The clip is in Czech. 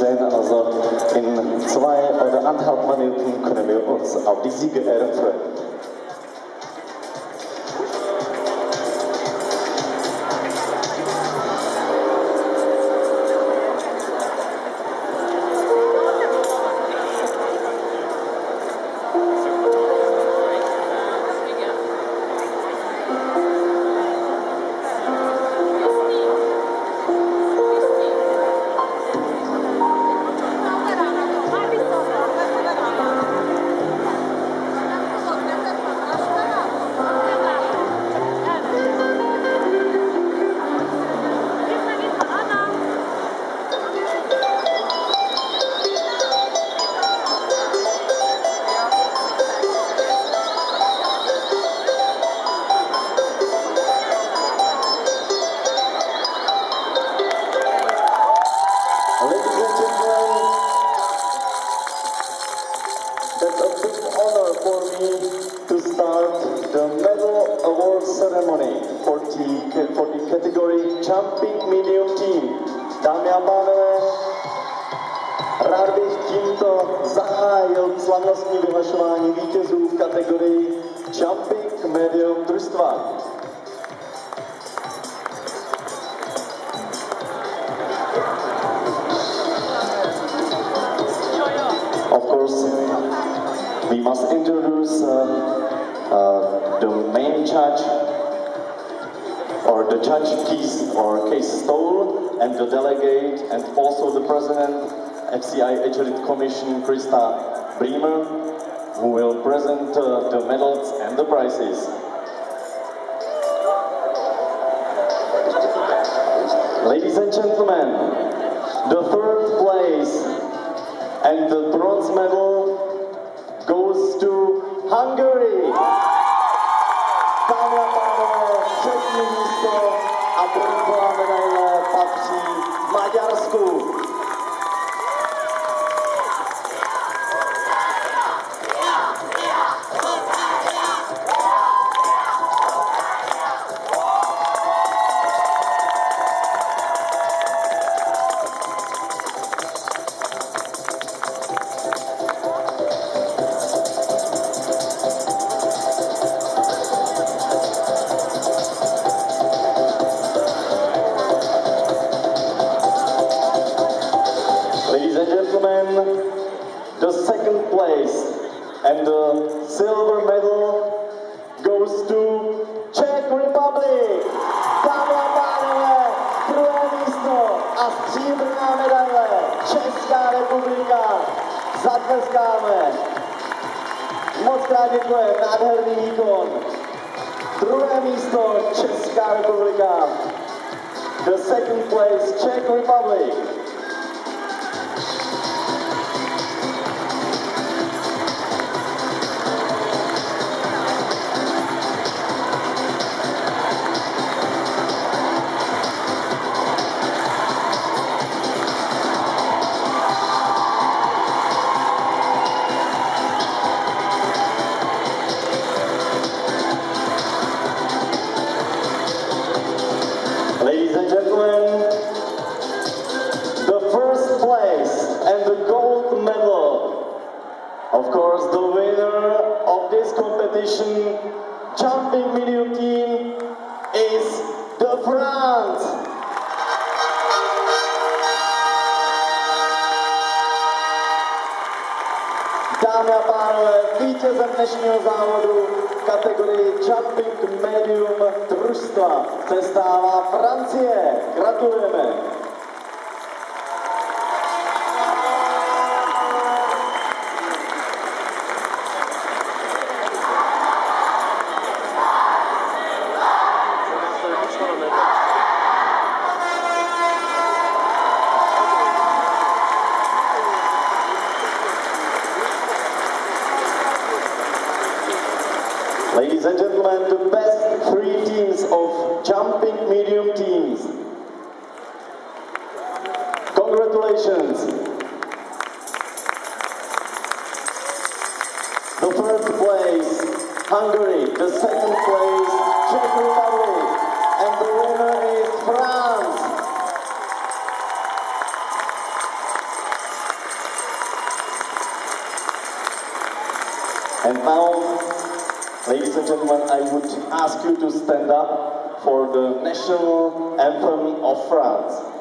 sehen. Also in zwei oder anderthalb Minuten können wir uns auf die Siege eröffnen. Me to start the medal award ceremony for the, for the category Jumping Medium Team. Dámy a pánové, rád bych tímto zahájil slavnostní vyhlašování vítězů v kategorii Jumping Medium družstva. We must introduce uh, uh, the main judge or the judge keys or case Stoll and the delegate and also the president FCI Audit Commission Krista Bremer who will present uh, the medals and the prizes. Ladies and gentlemen, the third place and the bronze medal Hungary. Dámy a pánové, třetí místo a bronzová medaile patří Maďarsku. Ladies and gentlemen, the second place and the silver medal goes to Czech Republic. Dámy a pánové, druhé místo a stříbrná medaile Česká republika. Zatleskáme. Moc krát děkujeme, nádherný výkon. Druhé místo Česká republika. The second place Czech Republic. Competition, jumping medium team, is the France. Dámy a pánové, vítězem dnešního závodu v kategorii Jumping Medium družstva se stává Francie. Gratulujeme. Ladies and gentlemen, the best three teams of jumping medium teams. Congratulations. The first place, Hungary. The second place, Czech Republic. And the winner is France. And now, ladies and gentlemen, I would ask you to stand up for the national anthem of France.